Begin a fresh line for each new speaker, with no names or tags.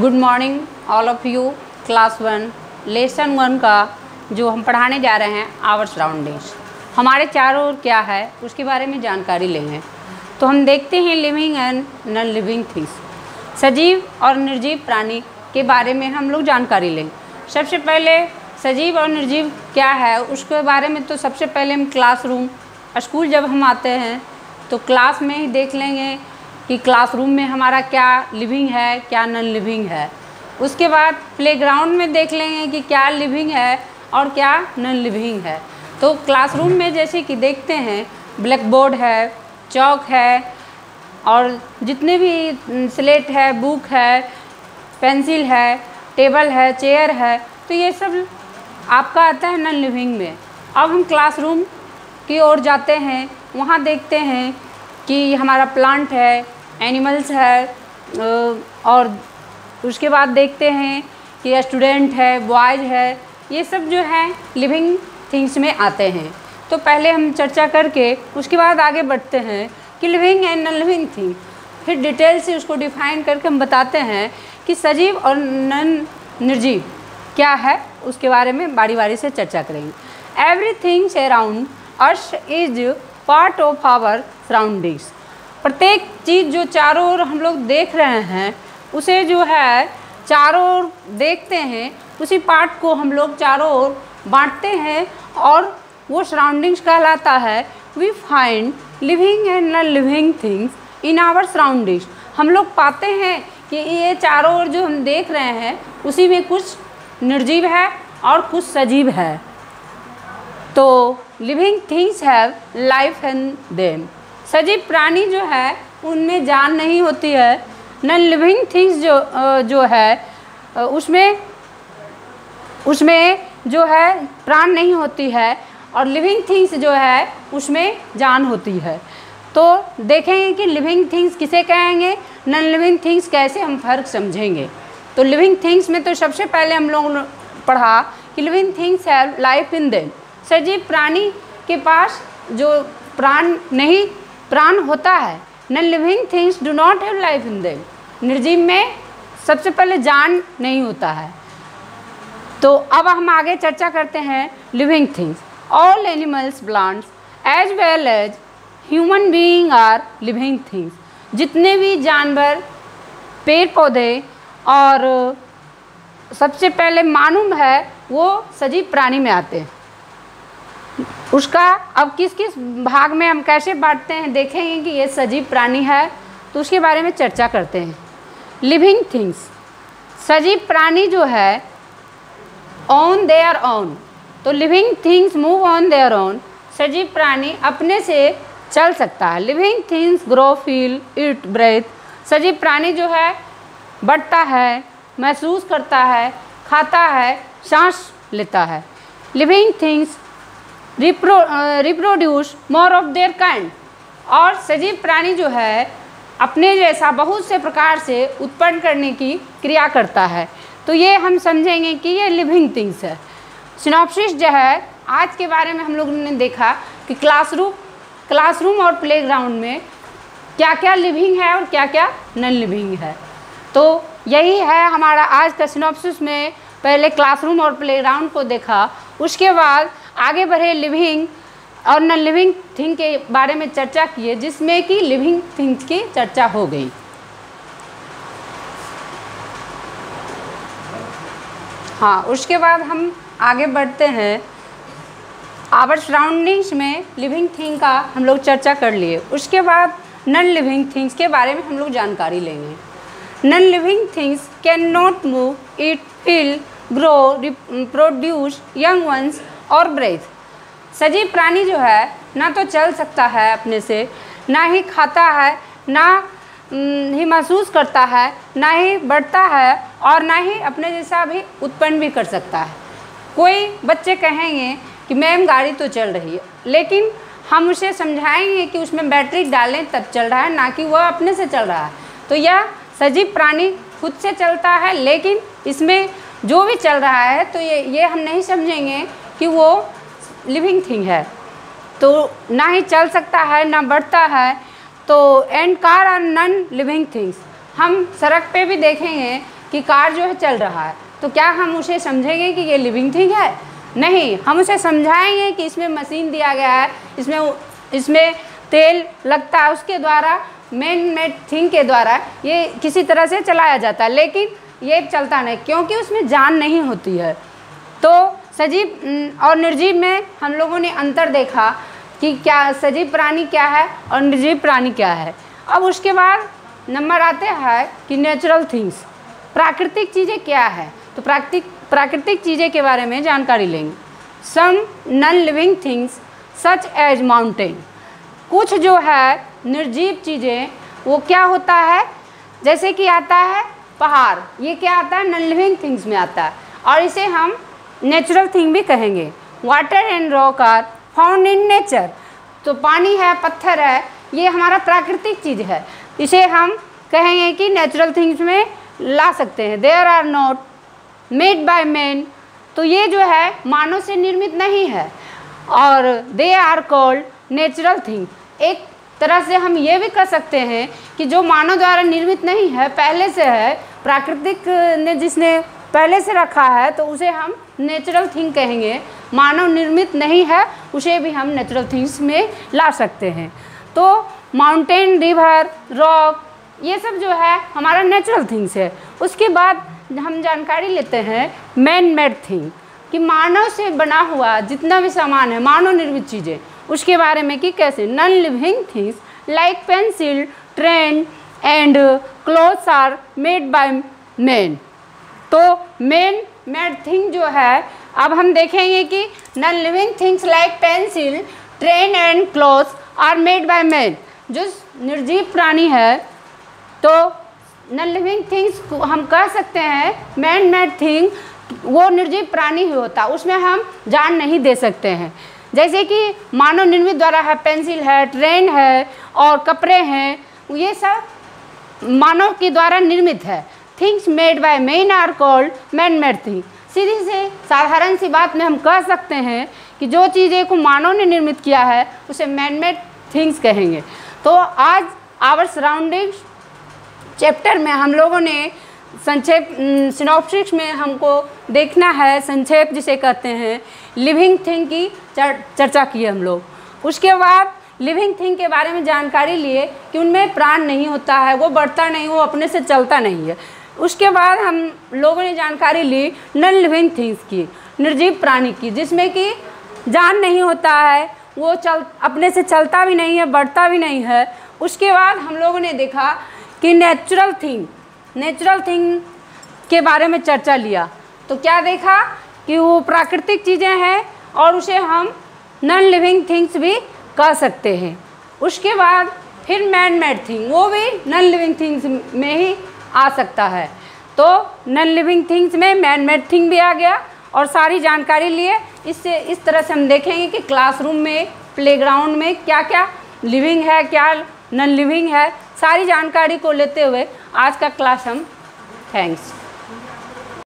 Good morning all of you class one lesson one का जो हम पढ़ाने जा रहे हैं आवर सराउंडिंग्स हमारे चारों ओर क्या है, उसके बारे में जानकारी लेंगे तो हम देखते हैं living and non living things सजीव और निर्जीव प्राणी के बारे में हम लोग जानकारी लेंगे सबसे पहले, सजीव और निर्जीव क्या है, उसके बारे में तो सबसे पहले हम क्लासरूम स्कूल जब हम आते हैं तो क्लास में ही देख लेंगे कि क्लासरूम में हमारा क्या लिविंग है, क्या नॉन लिविंग है। उसके बाद प्लेग्राउंड में देख लेंगे कि क्या लिविंग है और क्या नॉन लिविंग है। तो क्लासरूम में जैसे कि देखते हैं ब्लैक बोर्ड है, चौक है और जितने भी स्लेट है, बुक है, पेंसिल है, टेबल है, चेयर है तो ये सब आपका आता है नॉन लिविंग में। अब हम क्लासरूम की ओर जाते हैं, वहाँ देखते हैं कि हमारा प्लांट है एनिमल्स है और उसके बाद देखते हैं कि स्टूडेंट है, बॉयज़ है, ये सब जो है, लिविंग थिंग्स में आते हैं। तो पहले हम चर्चा करके उसके बाद आगे बढ़ते हैं कि living and non living thing फिर डिटेल से उसको डिफाइन करके हम बताते हैं कि सजीव और नन निर्जीव क्या है, उसके बारे में बारी बारी से चर्चा करेंगे। Every things around earth is part of our surroundings प्रत्येक चीज़ जो चारों ओर हम लोग देख रहे हैं, उसे जो है चारों ओर देखते हैं, उसी पार्ट को हम लोग चारों ओर बांटते हैं और वो सराउंडिंग्स कहलाता है we find living and non living things in our surroundings हम लोग पाते हैं कि ये चारों ओर जो हम देख रहे हैं, उसी में कुछ निर्जीव है और कुछ सजीव है। तो living things have life and them सजीव प्राणी जो है, उनमें जान नहीं होती है नॉन लिविंग थिंग्स जो जो है उसमें उसमें जो है, प्राण नहीं होती है और लिविंग थिंग्स जो है, उसमें जान होती है। तो देखेंगे कि लिविंग थिंग्स किसे कहेंगे नॉन लिविंग थिंग्स कैसे हम फ़र्क समझेंगे। तो लिविंग थिंग्स में तो सबसे पहले हम लोगों ने पढ़ा कि living things have life in them सजीव प्राणी के पास जो प्राण नहीं प्राण होता है। Non living things do not have life in them निर्जीव में सबसे पहले जान नहीं होता है। तो अब हम आगे चर्चा करते हैं living things all animals plants as well as human being are living things जितने भी जानवर पेड़ पौधे और सबसे पहले मालूम है, वो सजीव प्राणी में आते हैं। उसका अब किस किस भाग में हम कैसे बांटते हैं, देखेंगे कि ये सजीव प्राणी है तो उसके बारे में चर्चा करते हैं। लिविंग थिंग्स सजीव प्राणी जो है ऑन देयर ऑन तो living things move on their own सजीव प्राणी अपने से चल सकता है। Living things grow feel it breathe सजीव प्राणी जो है, बढ़ता है, महसूस करता है, खाता है, सांस लेता है। Living things repro reproduce more of their kind. और सजीव प्राणी जो है, अपने जैसा बहुत से प्रकार से उत्पन्न करने की क्रिया करता है। तो ये हम समझेंगे कि ये लिविंग थिंग्स है। सिनॉप्सिस जो है, आज के बारे में हम लोगों ने देखा कि क्लासरूम क्लासरूम और प्लेग्राउंड में क्या क्या लिविंग है और क्या क्या नॉन लिविंग है। तो यही है हमारा आज का सिनॉप्सिस में पहले क्लासरूम और प्लेग्राउंड को देखा। उसके बाद आगे बढ़े लिविंग और नॉन लिविंग थिंग के बारे में चर्चा किए, जिसमें कि लिविंग थिंग्स की चर्चा हो गई। हाँ उसके बाद हम आगे बढ़ते हैं। आवर सराउंडिंग्स में लिविंग थिंग का हम लोग चर्चा कर लिए। उसके बाद नॉन लिविंग थिंग्स के बारे में हम लोग जानकारी लेंगे। Non living things can not move it feel grow produce young ones or breathe सजीव प्राणी जो है, ना तो चल सकता है अपने से, ना ही खाता है, ना ही महसूस करता है, ना ही बढ़ता है और ना ही अपने जैसा भी उत्पन्न भी कर सकता है। कोई बच्चे कहेंगे कि मैम गाड़ी तो चल रही है, लेकिन हम उसे समझाएँगे कि उसमें बैटरी डालें तब चल रहा है, ना कि वह अपने से चल रहा है। तो यह सजीव प्राणी खुद से चलता है, लेकिन इसमें जो भी चल रहा है तो ये ये हम नहीं समझेंगे कि वो लिविंग थिंग है। तो ना ही चल सकता है, ना बढ़ता है। तो and car are non living things हम सड़क पे भी देखेंगे कि कार जो है चल रहा है। तो क्या हम उसे समझेंगे कि ये लिविंग थिंग है? नहीं, हम उसे समझाएँगे कि इसमें मशीन दिया गया है, इसमें इसमें तेल लगता है, उसके द्वारा मेन मेड थिंग के द्वारा ये किसी तरह से चलाया जाता है। लेकिन ये चलता नहीं, क्योंकि उसमें जान नहीं होती है। तो सजीव और निर्जीव में हम लोगों ने अंतर देखा कि क्या सजीव प्राणी क्या है और निर्जीव प्राणी क्या है। अब उसके बाद नंबर आते हैं कि नेचुरल थिंग्स प्राकृतिक चीज़ें क्या है? तो प्राकृतिक प्राकृतिक चीज़ें के बारे में जानकारी लेंगे। Some non living things such as mountain कुछ जो है निर्जीव चीज़ें, वो क्या होता है? जैसे कि आता है पहाड़। ये क्या आता है? नॉन लिविंग थिंग्स में आता है। और इसे हम नेचुरल थिंग भी कहेंगे। Water and rock are found in nature तो पानी है, पत्थर है, ये हमारा प्राकृतिक चीज़ है। इसे हम कहेंगे कि नेचुरल थिंग्स में ला सकते हैं। There are not made by man तो ये जो है, मानव से निर्मित नहीं है। और they are called natural thing एक तरह से हम ये भी कर सकते हैं कि जो मानव द्वारा निर्मित नहीं है, पहले से है, प्राकृतिक ने जिसने पहले से रखा है तो उसे हम नेचुरल थिंग कहेंगे, मानव निर्मित नहीं है, उसे भी हम नेचुरल थिंग्स में ला सकते हैं। तो माउंटेन रिवर रॉक ये सब जो है, हमारा नेचुरल थिंग्स है। उसके बाद हम जानकारी लेते हैं मैन मेड थिंग कि मानव से बना हुआ जितना भी सामान है, मानव निर्मित चीज़ें, उसके बारे में कि कैसे। Non living things like pencil train and clothes are made by man तो मेन मेड थिंग जो है, अब हम देखेंगे कि non living things like pencil train and clothes are made by man जो निर्जीव प्राणी है तो नॉन लिविंग थिंग्स हम कह सकते हैं मैन मेड थिंग वो निर्जीव प्राणी ही होता, उसमें हम जान नहीं दे सकते हैं। जैसे कि मानव निर्मित द्वारा है पेंसिल है ट्रेन है और कपड़े हैं, ये सब मानव के द्वारा निर्मित है। Things made by men are called man made thing सीधी से साधारण सी बात में हम कह सकते हैं कि जो चीज़ें को मानव ने निर्मित किया है उसे मैन मेड थिंग्स कहेंगे। तो आज आवर सराउंडिंग्स चैप्टर में हम लोगों ने संक्षेप सिनॉप्सिक्स में हमको देखना है संक्षेप जिसे कहते हैं लिविंग थिंग की चर, चर्चा की हम लोग। उसके बाद लिविंग थिंग के बारे में जानकारी लिए कि उनमें प्राण नहीं होता है वो बढ़ता नहीं वो अपने से चलता नहीं है। उसके बाद हम लोगों ने जानकारी ली नॉन लिविंग थिंग्स की, निर्जीव प्राणी की, जिसमें कि जान नहीं होता है, वो चल, अपने से चलता भी नहीं है, बढ़ता भी नहीं है। उसके बाद हम लोगों ने देखा कि नेचुरल थिंग नेचुरल थिंग के बारे में चर्चा लिया। तो क्या देखा कि वो प्राकृतिक चीज़ें हैं और उसे हम नॉन लिविंग थिंग्स भी कह सकते हैं। उसके बाद फिर मैन मेड थिंग वो भी नॉन लिविंग थिंग्स में ही आ सकता है। तो नॉन लिविंग थिंग्स में मैन मेड थिंग भी आ गया और सारी जानकारी लिए। इससे इस तरह से हम देखेंगे कि क्लासरूम में प्लेग्राउंड में क्या क्या लिविंग है, क्या नॉन लिविंग है, सारी जानकारी को लेते हुए आज का क्लास हम थैंक्स